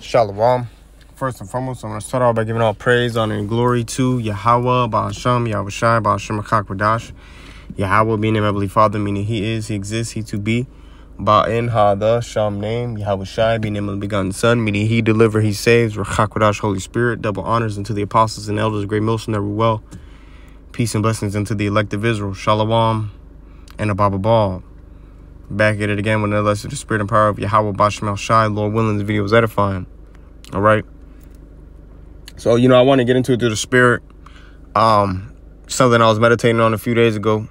Shalom. First and foremost, I'm going to start off by giving all praise, honor, and glory to Yahweh, Ba'asham, Yahweh Shai, Ba'asham, Akakwadash. Yahweh being him, Heavenly Father, meaning he is, he exists, he to be. Ba'in, Ha, the, Sham, name, Yahweh Shai, being him, begotten Son, meaning he deliver, he saves, Rachakwaдаsh, Holy Spirit, double honors unto the apostles and elders, great Milson, that well. Peace and blessings unto the elect of Israel, Shalom, and Ababa Ball. Back at it again with another lesson of the spirit and power of Yahweh Bashmal Shai. Lord willing, the video was edifying. All right. So, you know, I want to get into it through the spirit. Um, something I was meditating on a few days ago.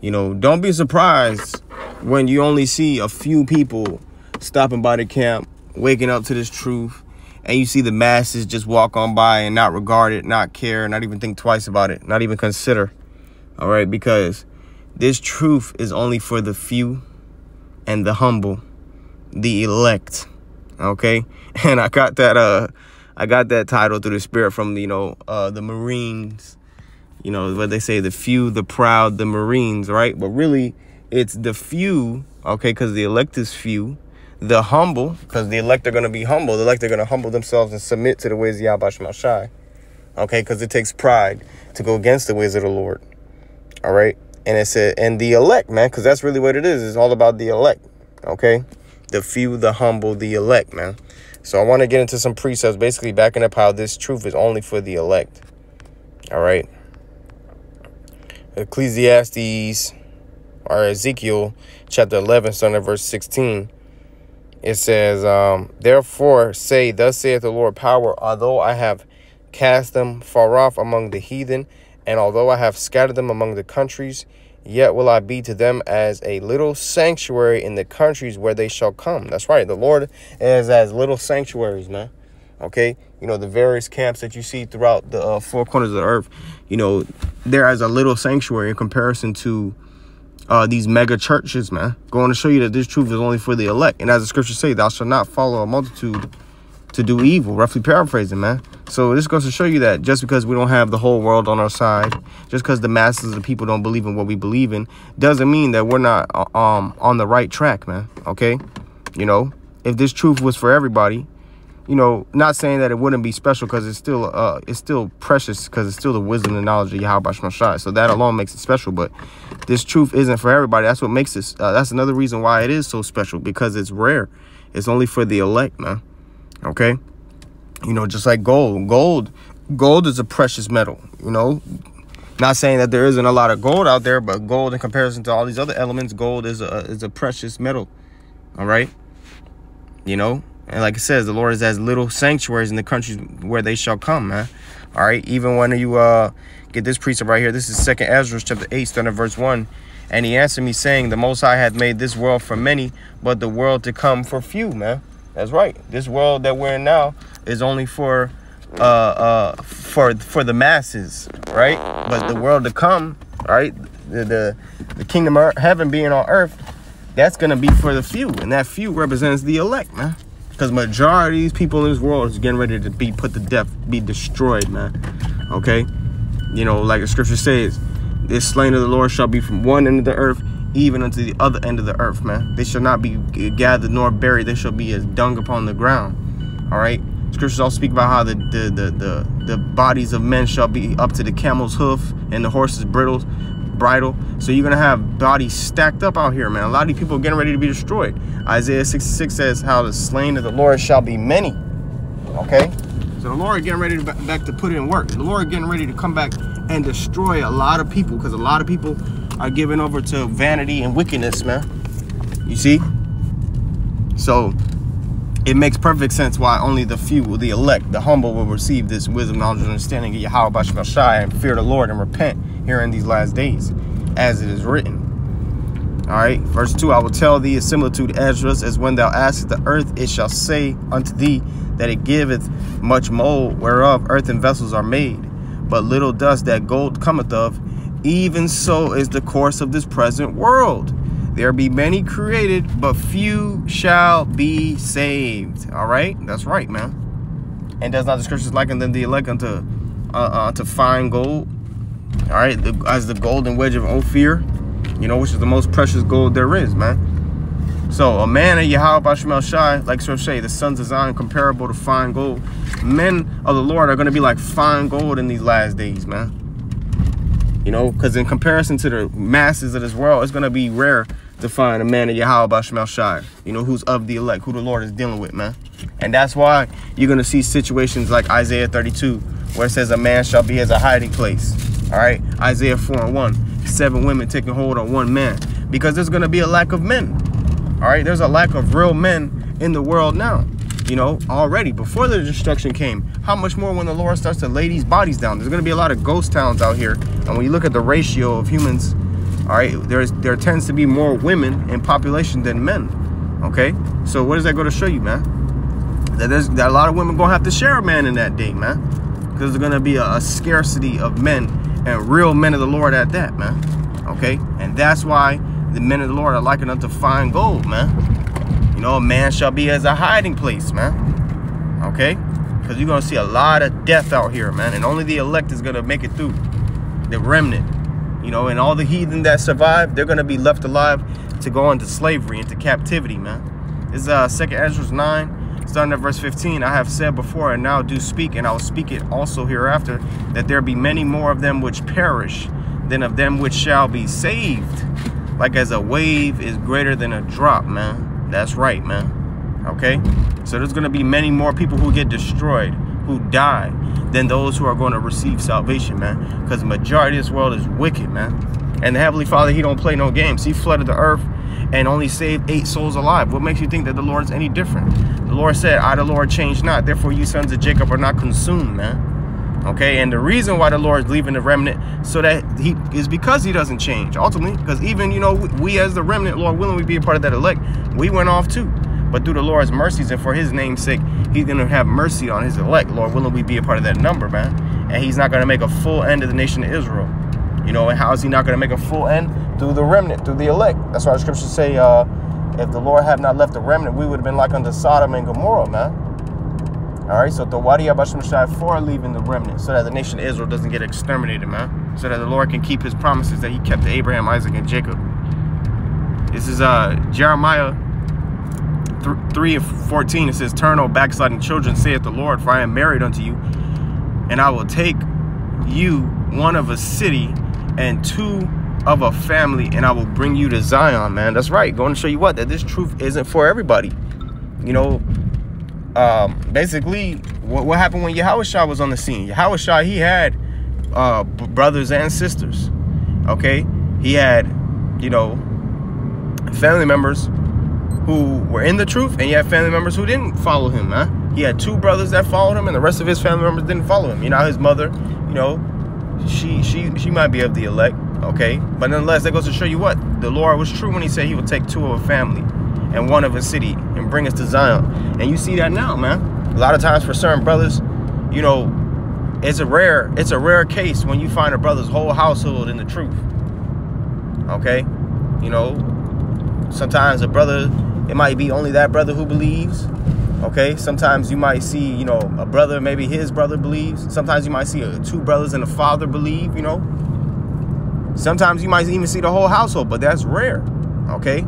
You know, don't be surprised when you only see a few people stopping by the camp, waking up to this truth, and you see the masses just walk on by and not regard it, not care, not even think twice about it, not even consider. All right, because this truth is only for the few and the humble, the elect. Okay? And I got that uh I got that title through the spirit from you know uh the Marines. You know, what they say the few, the proud, the Marines, right? But really it's the few, okay, because the elect is few, the humble, because the elect are gonna be humble. The elect are gonna humble themselves and submit to the ways of Yahweh Shai. Okay, because it takes pride to go against the ways of the Lord. All right and it said and the elect man because that's really what it is. It's all about the elect okay? The few the humble the elect man. So i want to get into some precepts basically backing up how this truth is only for the elect all right ecclesiastes or ezekiel chapter 11 starting at verse 16 it says um, therefore say thus saith the lord power although i have cast them far off among the heathen and although I have scattered them among the countries, yet will I be to them as a little sanctuary in the countries where they shall come. That's right. The Lord is as little sanctuaries, man. Okay. You know, the various camps that you see throughout the uh, four corners of the earth, you know, they're as a little sanctuary in comparison to uh, these mega churches, man. Going to show you that this truth is only for the elect. And as the scriptures say, thou shalt not follow a multitude to do evil, roughly paraphrasing, man. So this goes to show you that just because we don't have the whole world on our side, just because the masses of the people don't believe in what we believe in, doesn't mean that we're not uh, um on the right track, man. Okay, you know, if this truth was for everybody, you know, not saying that it wouldn't be special because it's still uh it's still precious because it's still the wisdom and knowledge of Yahweh Shai. So that alone makes it special. But this truth isn't for everybody. That's what makes this. Uh, that's another reason why it is so special because it's rare. It's only for the elect, man. Okay. You know, just like gold. Gold, gold is a precious metal, you know. Not saying that there isn't a lot of gold out there, but gold in comparison to all these other elements, gold is a is a precious metal. All right. You know, and like it says, the Lord is as little sanctuaries in the countries where they shall come, man. All right. Even when you uh get this precept right here, this is Second Esdras chapter eight, starting verse one. And he answered me, saying, The Most High hath made this world for many, but the world to come for few, man. That's right. This world that we're in now is only for uh uh for for the masses, right? But the world to come, right? The the, the kingdom of heaven being on earth, that's gonna be for the few, and that few represents the elect, man. Because majority of these people in this world is getting ready to be put to death, be destroyed, man. Okay? You know, like the scripture says, this slain of the Lord shall be from one end of the earth even unto the other end of the earth, man. They shall not be gathered nor buried. They shall be as dung upon the ground. All right. Scriptures all speak about how the the the the, the bodies of men shall be up to the camel's hoof and the horse's bridle, bridle. So you're gonna have bodies stacked up out here, man. A lot of these people are getting ready to be destroyed. Isaiah 66 says how the slain of the Lord shall be many. Okay. So the Lord getting ready to back to put in work. The Lord getting ready to come back and destroy a lot of people because a lot of people are given over to vanity and wickedness, man. You see? So it makes perfect sense why only the few, the elect, the humble will receive this wisdom, knowledge, and understanding of Yahweh Shai and fear the Lord and repent here in these last days, as it is written. All right, verse 2 I will tell thee a similitude, Esdras, as when thou askest the earth, it shall say unto thee that it giveth much mold, whereof earthen vessels are made. But little dust that gold cometh of, even so is the course of this present world. There be many created, but few shall be saved. All right, that's right, man. And does not the scriptures liken them the elect unto uh, uh, to fine gold? All right, the, as the golden wedge of Ophir, you know, which is the most precious gold there is, man. So a man of Yahweh Bashmel Shai, like Sir say, the sons of Zion comparable to fine gold. Men of the Lord are going to be like fine gold in these last days, man. You know, because in comparison to the masses of this world, it's going to be rare to find a man of Yahweh Bashmel Shai, you know, who's of the elect, who the Lord is dealing with, man. And that's why you're going to see situations like Isaiah 32, where it says a man shall be as a hiding place. All right, Isaiah 4 and 1, seven women taking hold on one man, because there's going to be a lack of men. All right, there's a lack of real men in the world now. You know, already before the destruction came, how much more when the Lord starts to lay these bodies down? There's going to be a lot of ghost towns out here. And when you look at the ratio of humans, all right, there's there tends to be more women in population than men. Okay, so what does that go to show you, man? That there's that a lot of women gonna have to share a man in that day, man, because there's gonna be a, a scarcity of men and real men of the Lord at that, man. Okay, and that's why the men of the Lord are like enough to find gold, man. A man shall be as a hiding place, man. Okay? Because you're going to see a lot of death out here, man. And only the elect is going to make it through. The remnant. You know, and all the heathen that survive, they're going to be left alive to go into slavery, into captivity, man. This is uh, 2nd Esdras 9, starting at verse 15. I have said before and now do speak, and I will speak it also hereafter, that there be many more of them which perish than of them which shall be saved like as a wave is greater than a drop, man. That's right, man. Okay? So there's going to be many more people who get destroyed, who die, than those who are going to receive salvation, man. Because the majority of this world is wicked, man. And the Heavenly Father, he don't play no games. He flooded the earth and only saved eight souls alive. What makes you think that the Lord's any different? The Lord said, I, the Lord, change not. Therefore, you sons of Jacob are not consumed, man okay? And the reason why the lord is leaving the remnant so that he is because he doesn't change ultimately because even you know we, as the remnant lord willing we be a part of that elect we went off too. But through the lord's mercies and for his name's sake he's gonna have mercy on his elect. Lord willing we be a part of that number man. And he's not gonna make a full end of the nation of israel. You know and how is he not gonna make a full end through the remnant through the elect? That's why the scriptures say uh if the lord had not left the remnant we would have been like unto sodom and gomorrah man all right, so the Wadi Abashim Shai for leaving the remnant so that the nation of Israel doesn't get exterminated, man. So that the Lord can keep his promises that he kept to Abraham, Isaac, and Jacob. This is uh Jeremiah 3 and 14. It says, Turn, O backsliding children, saith the Lord, for I am married unto you, and I will take you one of a city and two of a family, and I will bring you to Zion, man. That's right. Going to show you what? That this truth isn't for everybody. You know, um, basically, what, what happened when Yahushua was on the scene? Yahushua, he had uh, brothers and sisters. Okay, he had, you know, family members who were in the truth, and he had family members who didn't follow him. Huh? He had two brothers that followed him, and the rest of his family members didn't follow him. You know, his mother, you know, she she she might be of the elect. Okay, but nonetheless, that goes to show you what the Lord was true when He said He would take two of a family and one of a city and bring us to Zion. And you see that now, man. A lot of times for certain brothers, you know, it's a rare, it's a rare case when you find a brother's whole household in the truth. Okay? You know, sometimes a brother, it might be only that brother who believes. Okay, sometimes you might see, you know, a brother, maybe his brother believes. Sometimes you might see a, two brothers and a father believe, you know. Sometimes you might even see the whole household, but that's rare. Okay,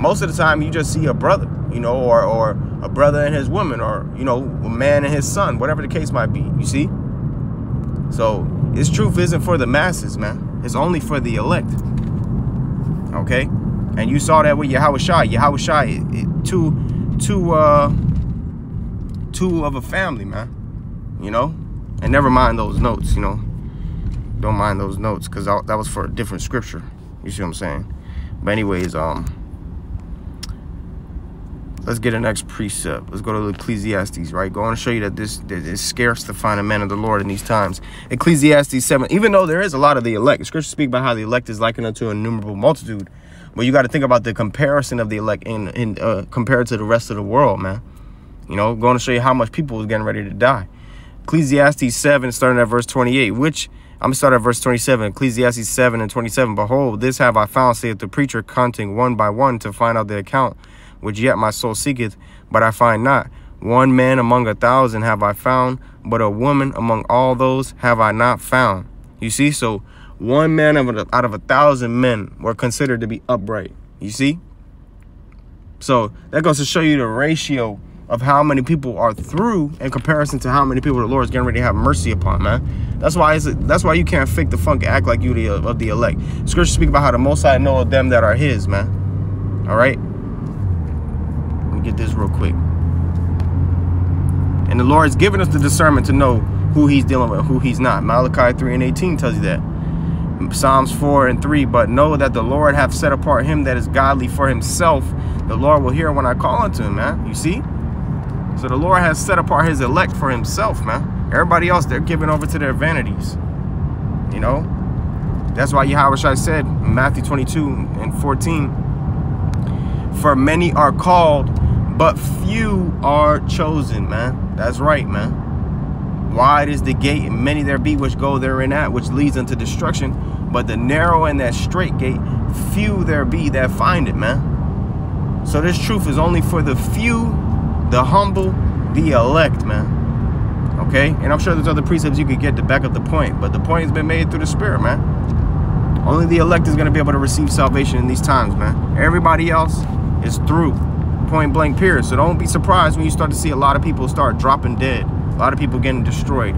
most of the time you just see a brother, you know, or, or a brother and his woman, or, you know, a man and his son, whatever the case might be, you see? So this truth isn't for the masses, man. It's only for the elect. Okay? And you saw that with Yahweh Shai. Yahweh Shai, two, two, uh, two of a family, man. You know? And never mind those notes, you know? Don't mind those notes, because that was for a different scripture. You see what I'm saying? But anyways, um, let's get a next precept. Let's go to Ecclesiastes, right? Going and show you that this that it's scarce to find a man of the Lord in these times. Ecclesiastes 7, even though there is a lot of the elect, scripture speak about how the elect is likened unto a innumerable multitude. But you got to think about the comparison of the elect in, in uh, compared to the rest of the world, man. You know, going to show you how much people is getting ready to die. Ecclesiastes 7, starting at verse 28, which I'm going to start at verse 27. Ecclesiastes 7 and 27. Behold, this have I found, saith the preacher, counting one by one to find out the account which yet my soul seeketh, but I find not. One man among a thousand have I found, but a woman among all those have I not found. You see, so one man out of a thousand men were considered to be upright. You see? So that goes to show you the ratio of how many people are through in comparison to how many people the Lord is getting ready to have mercy upon, man. That's why it's, that's why you can't fake the funk and act like you the, of the elect. Scripture speak about how the Most High know of them that are His, man. All right. Me get this real quick. And the Lord has given us the discernment to know who He's dealing with, who He's not. Malachi 3 and 18 tells you that. Psalms 4 and 3, but know that the Lord hath set apart him that is godly for himself. The Lord will hear when I call unto him, man. You see? So the Lord has set apart his elect for himself, man. Everybody else, they're giving over to their vanities. You know? That's why Yahweh said in Matthew 22 and 14, For many are called, but few are chosen, man. That's right, man. Wide is the gate, and many there be which go therein at, which leads unto destruction. But the narrow and that straight gate, few there be that find it, man. So this truth is only for the few, the humble, the elect, man. Okay? And I'm sure there's other precepts you could get to back up the point, but the point has been made through the Spirit, man. Only the elect is going to be able to receive salvation in these times, man. Everybody else is through. Point blank period. So don't be surprised when you start to see a lot of people start dropping dead a lot of people getting destroyed.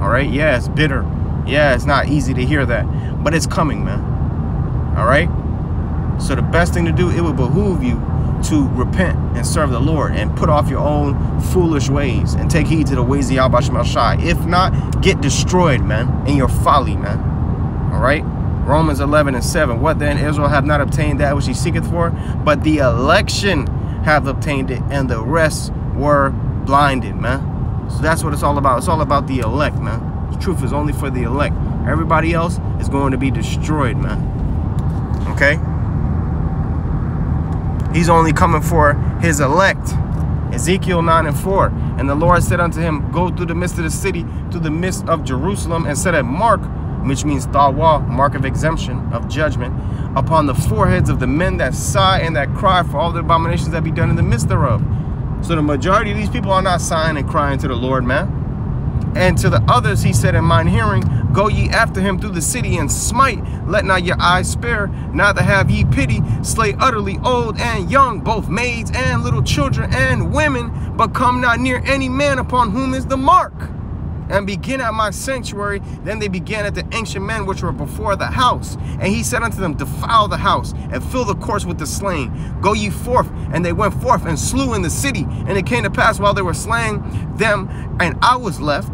All right. Yeah, it's bitter. Yeah, it's not easy to hear that, but it's coming, man. All right. So the best thing to do, it would behoove you to repent and serve the Lord and put off your own foolish ways and take heed to the ways of Yahweh Shai. If not, get destroyed, man, in your folly, man. All right. Romans 11 and 7. What then? Israel have not obtained that which he seeketh for, but the election have obtained it, and the rest were blinded, man. So that's what it's all about. It's all about the elect, man. The truth is only for the elect. Everybody else is going to be destroyed, man. Okay? He's only coming for his elect. Ezekiel 9 and 4. And the Lord said unto him, Go through the midst of the city, through the midst of Jerusalem, and set a mark, which means tawa, mark of exemption, of judgment, upon the foreheads of the men that sigh and that cry for all the abominations that be done in the midst thereof. So the majority of these people are not sighing and crying to the Lord, man. And to the others, he said in mine hearing, Go ye after him through the city and smite, let not your eyes spare, neither have ye pity, slay utterly old and young, both maids and little children and women, but come not near any man upon whom is the mark and begin at my sanctuary. Then they began at the ancient men which were before the house. And he said unto them, Defile the house and fill the courts with the slain. Go ye forth. And they went forth and slew in the city. And it came to pass while they were slaying them, and I was left,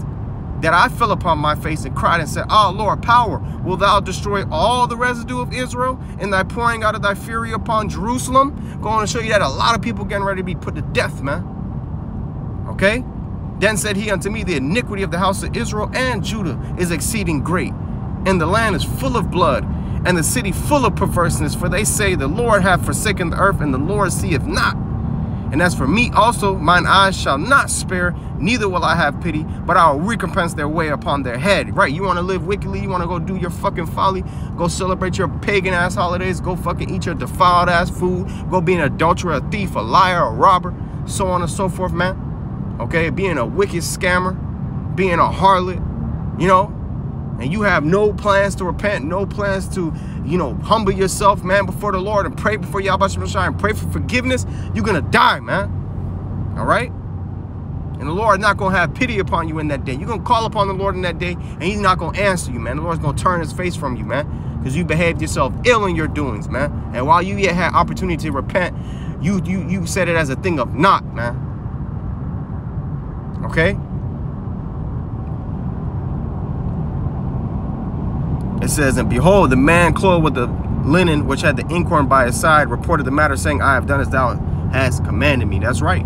that I fell upon my face and cried and said, Oh Lord, power, will thou destroy all the residue of Israel in thy pouring out of thy fury upon Jerusalem? Going to show you that a lot of people getting ready to be put to death, man. Okay? Then said he unto me, The iniquity of the house of Israel and Judah is exceeding great, and the land is full of blood, and the city full of perverseness. For they say, The Lord hath forsaken the earth, and the Lord seeth not. And as for me also, mine eyes shall not spare, neither will I have pity, but I will recompense their way upon their head. Right, you want to live wickedly, you want to go do your fucking folly, go celebrate your pagan ass holidays, go fucking eat your defiled ass food, go be an adulterer, a thief, a liar, a robber, so on and so forth, man okay? Being a wicked scammer, being a harlot, you know, and you have no plans to repent, no plans to, you know, humble yourself, man, before the Lord and pray before Yahweh Shai and pray for forgiveness, you're going to die, man. All right? And the Lord not going to have pity upon you in that day. You're going to call upon the Lord in that day, and he's not going to answer you, man. The Lord's going to turn his face from you, man, because you behaved yourself ill in your doings, man. And while you yet had opportunity to repent, you you you said it as a thing of not, man. Okay? It says, And behold, the man clothed with the linen which had the inkhorn by his side reported the matter, saying, I have done as thou hast commanded me. That's right.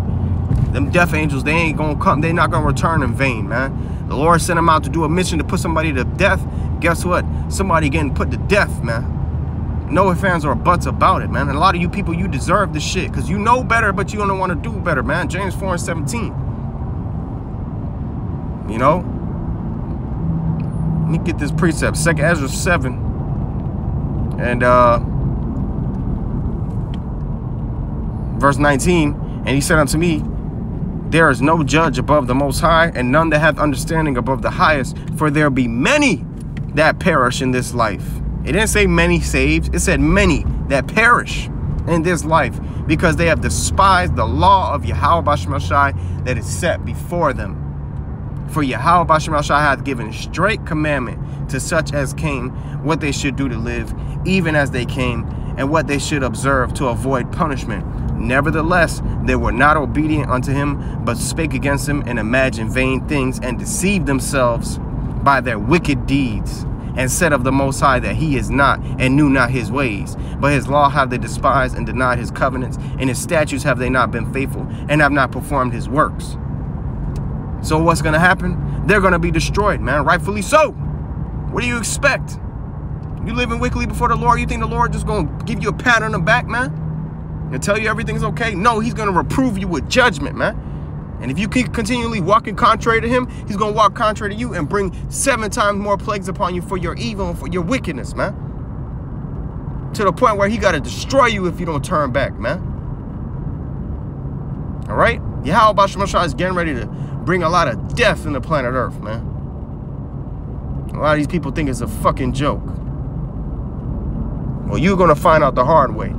Them death angels, they ain't gonna come, they not gonna return in vain, man. The Lord sent them out to do a mission to put somebody to death. Guess what? Somebody getting put to death, man. No fans or buts about it, man. And a lot of you people, you deserve this shit because you know better, but you don't want to do better, man. James 4 and 17. You know? Let me get this precept. Second Esdras 7. And uh verse 19. And he said unto me, There is no judge above the most high, and none that hath understanding above the highest, for there be many that perish in this life. It didn't say many saved, it said many that perish. in this life because they have despised the law of Yahweh Bashmashai that is set before them. For Yahweh Bashmashai hath given straight commandment to such as came what they should do to live, even as they came, and what they should observe to avoid punishment. Nevertheless, they were not obedient unto him, but spake against him and imagined vain things and deceived themselves by their wicked deeds and said of the Most High that he is not and knew not his ways. But his law have they despised and denied his covenants, and his statutes have they not been faithful and have not performed his works. So what's going to happen? They're going to be destroyed, man. Rightfully so. What do you expect? You living wickedly before the Lord, you think the Lord just going to give you a pat on the back, man? And tell you everything's okay? No, he's going to reprove you with judgment, man. And if you keep continually walking contrary to him, he's going to walk contrary to you and bring seven times more plagues upon you for your evil and for your wickedness, man. To the point where he got to destroy you if you don't turn back, man. All right? Yahweh Shemashah is getting ready to bring a lot of death in the planet Earth, man. A lot of these people think it's a fucking joke. Well, you're going to find out the hard way.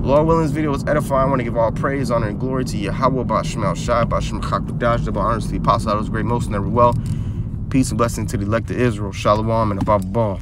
Lord willing, this video was edifying. I want to give all praise, honor, and glory to Yahweh Bashmel Shai, Bashim Chakbadash, the honors to the apostle was great most and never well. Peace and blessing to the elect of Israel. Shalom and above all.